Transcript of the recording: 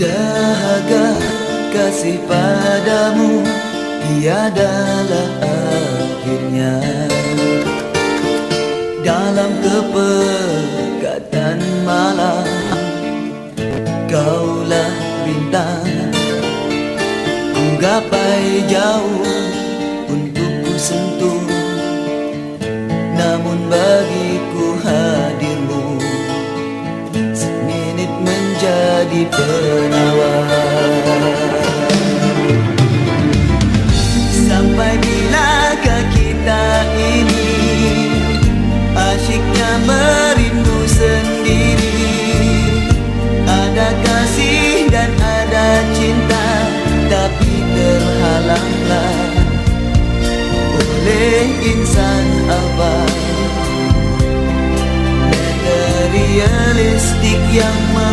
Bilakah kasih padamu Tiadalah akhirnya. Dalam kepekatan malam Kaulah bintang. Ku gapai jauh Untuk ku sentuh Namun menjadi penawar. Sampai bilakah kita ini Asyiknya merindu sendiri? Ada kasih dan ada cinta Tapi terhalanglah. Oleh insan abad Materialistik yang meng